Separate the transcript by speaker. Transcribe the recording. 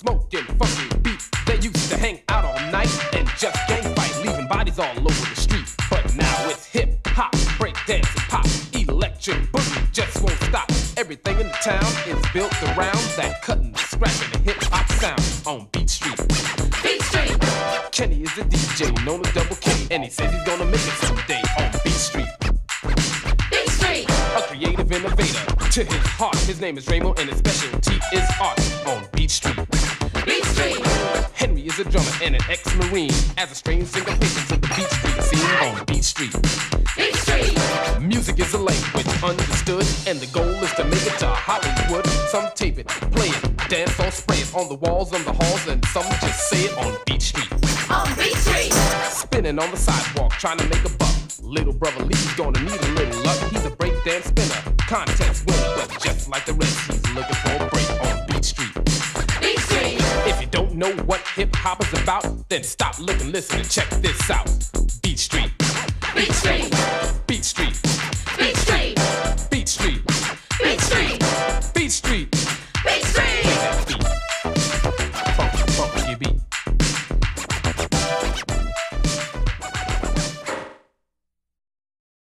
Speaker 1: smoking funky beats. They used to hang out all night and just gang fight, leaving bodies all over the street. But now it's hip hop, break dance and pop, electric boogie just won't stop. Everything in the town is built around that cutting, scratching, and hip hop sound on Beat Street.
Speaker 2: Beat Street.
Speaker 1: Kenny is a DJ known as Double K, and he says he's gonna make it someday on Beat Street.
Speaker 2: Beat Street.
Speaker 1: A creative innovator to his heart. His name is Ramon, and his specialty is art on Beat Street. A drummer and an ex-marine. As a strange syncopation to the Beat Street scene on Beat Street.
Speaker 2: Beat Street.
Speaker 1: Music is a language understood, and the goal is to make it to Hollywood. Some tape it, play it, dance or spray it on the walls, on the halls, and some just say it on Beat Street.
Speaker 2: On Beat Street.
Speaker 1: Spinning on the sidewalk, trying to make a buck. Little brother Lee's gonna need a little luck. He's a breakdance spinner, contest winner, but just like the rest, he's looking for don't know what hip hop is about, then stop, looking, listen, and check this out.
Speaker 2: Beat Street.
Speaker 1: Beat Street.
Speaker 2: Beat Street.